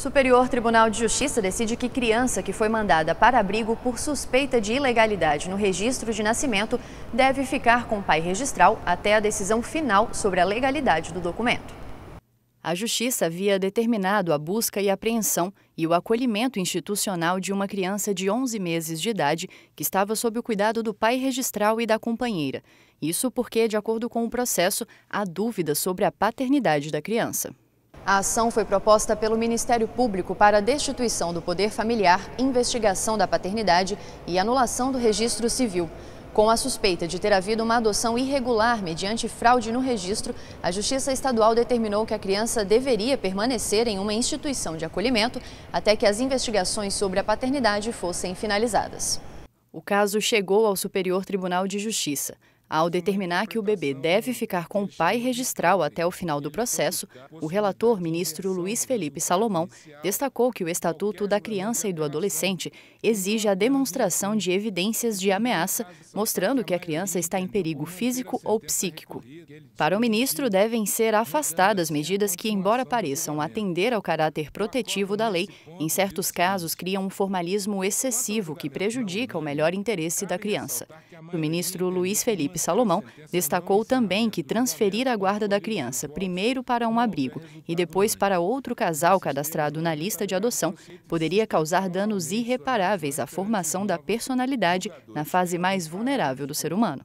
Superior Tribunal de Justiça decide que criança que foi mandada para abrigo por suspeita de ilegalidade no registro de nascimento deve ficar com o pai registral até a decisão final sobre a legalidade do documento. A Justiça havia determinado a busca e apreensão e o acolhimento institucional de uma criança de 11 meses de idade que estava sob o cuidado do pai registral e da companheira. Isso porque, de acordo com o processo, há dúvidas sobre a paternidade da criança. A ação foi proposta pelo Ministério Público para destituição do poder familiar, investigação da paternidade e anulação do registro civil. Com a suspeita de ter havido uma adoção irregular mediante fraude no registro, a Justiça Estadual determinou que a criança deveria permanecer em uma instituição de acolhimento até que as investigações sobre a paternidade fossem finalizadas. O caso chegou ao Superior Tribunal de Justiça. Ao determinar que o bebê deve ficar com o pai registral até o final do processo, o relator, ministro Luiz Felipe Salomão, destacou que o Estatuto da Criança e do Adolescente exige a demonstração de evidências de ameaça, mostrando que a criança está em perigo físico ou psíquico. Para o ministro, devem ser afastadas medidas que, embora pareçam atender ao caráter protetivo da lei, em certos casos criam um formalismo excessivo que prejudica o melhor interesse da criança. O ministro Luiz Felipe Salomão destacou também que transferir a guarda da criança primeiro para um abrigo e depois para outro casal cadastrado na lista de adoção poderia causar danos irreparáveis à formação da personalidade na fase mais vulnerável do ser humano.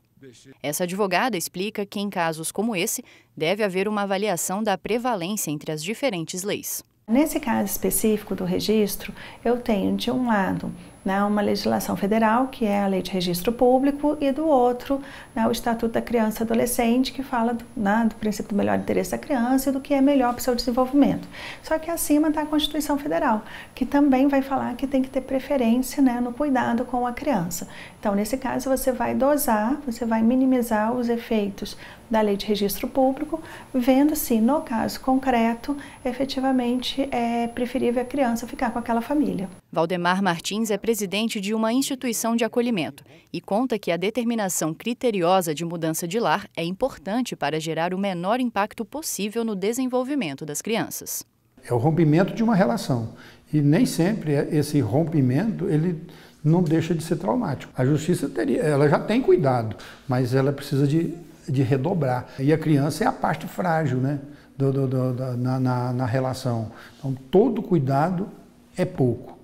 Essa advogada explica que, em casos como esse, deve haver uma avaliação da prevalência entre as diferentes leis. Nesse caso específico do registro, eu tenho de um lado né, uma legislação federal, que é a Lei de Registro Público, e do outro, né, o Estatuto da Criança e Adolescente, que fala do, né, do princípio do melhor interesse da criança e do que é melhor para o seu desenvolvimento. Só que acima está a Constituição Federal, que também vai falar que tem que ter preferência né, no cuidado com a criança. Então, nesse caso, você vai dosar, você vai minimizar os efeitos da Lei de Registro Público, vendo se, no caso concreto, efetivamente é preferível a criança ficar com aquela família. Valdemar Martins é presidente de uma instituição de acolhimento e conta que a determinação criteriosa de mudança de lar é importante para gerar o menor impacto possível no desenvolvimento das crianças. É o rompimento de uma relação e nem sempre esse rompimento ele não deixa de ser traumático. A justiça teria, ela já tem cuidado, mas ela precisa de, de redobrar. E a criança é a parte frágil, né, do, do, do, na, na, na relação. Então todo cuidado é pouco.